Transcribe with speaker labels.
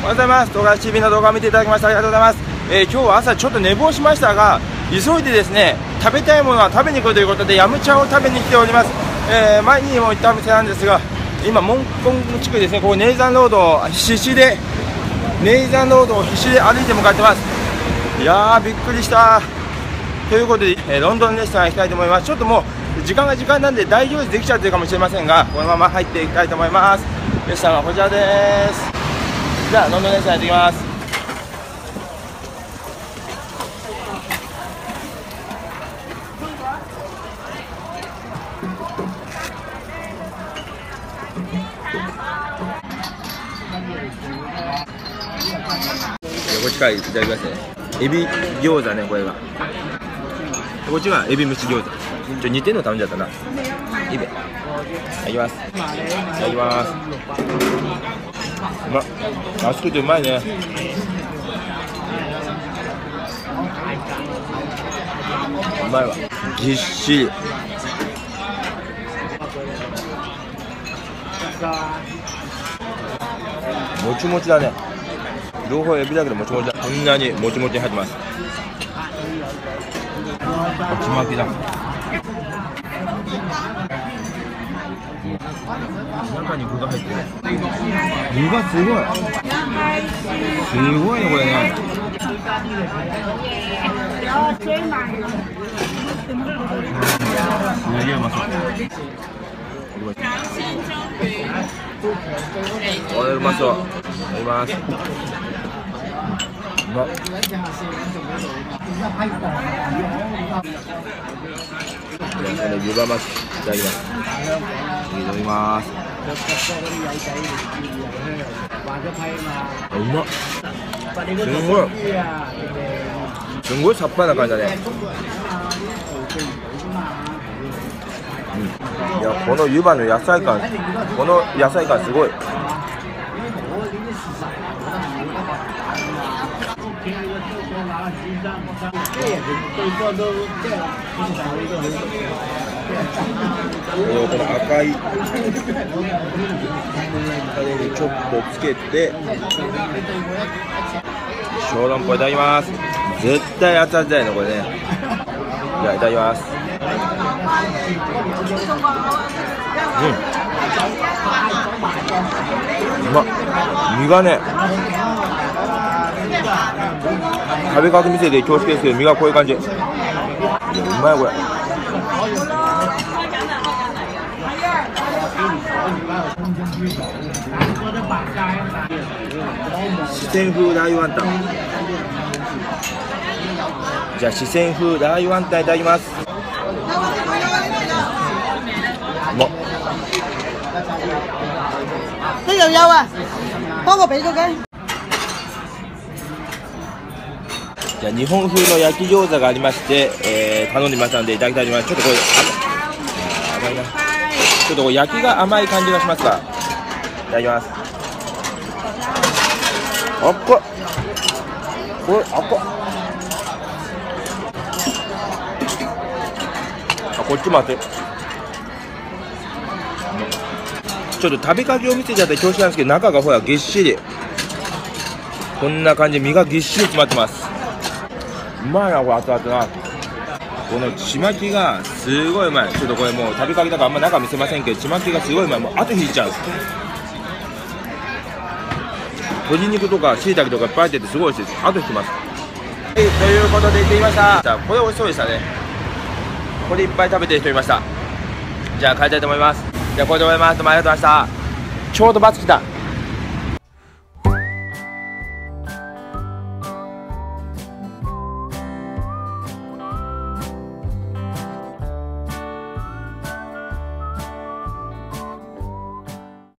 Speaker 1: おはようございます。動画 TV の動画を見ていただきましてありがとうございます、えー、今日は朝ちょっと寝坊しましたが急いでですね食べたいものは食べに来るということでヤムチャを食べに来ております、えー、前にも行ったお店なんですが今モンコン地区ですねここネイザンロードを必死でネイザンロードを必死で歩いて向かってます。いやーびっくりした。ということで、えー、ロンドンレストラン行きたいと思います。ちょっともう時間が時間なんで大行列できちゃってるかもしれませんがこのまま入っていきたいと思います。レストランはこちらです。じゃあロンドンレストラン行ってきます。こっちからいただきますね。エビ餃子ねこれが。こっちがエビ蒸し餃子。ちょ似てんの頼んじゃったな。エビいただきます。いただきます。まっ熱くてうまいねうまいわぎっしりもちもちだね両方エビだけどもちもちだこんなにもちもちに入ってますちまきだ中に具が入ってる。具がすごい。すごいねこれ。ねすげえうまそうこれうまそうい。ただきますうまっこの湯葉巻きいただきます。いただきますうまっ。すごい。すごいさっぱりな感じだね。いやこの湯葉の野菜感この野菜感すごいこの赤いタレにちょっとつけて小籠包いただきます。絶対熱々だよねこれね。じゃあいただきます。うん。うま身がね食べかけ店で恐縮ですけど身がこういう感じいやうまいこれ四川風ラー油ワンタンじゃあ四川風ラー油ワンタンいただきます
Speaker 2: 呢度有啊，幫我俾咗佢。
Speaker 1: じゃあ日本風の焼き餃子がありまして、えー、頼んでましたのでいただきたいと思います。ちょっとこれ甘いなちょっとこれ焼きが甘い感じがしますかいただきますあっここれあっこあこっちも当てちょっと食べかけを見せちゃって調子なんですけど中がほらぎっしりこんな感じ身がぎっしり詰まってますまいなこれ熱々な。このちまきがすごいうまい。ちょっとこれもう食べかけだからあんま中見せませんけどちまきがすごいうまいもう後引いちゃう鶏肉とかしいたけとかいっぱい入っててすごい美味しいです。後引きます。はいということで行ってきました。これ美味しそうでしたね。これいっぱい食べてる人いました。じゃあ帰りたいと思います。じゃあこれで終わります。どうもありがとうございました。ちょうどバツ来た。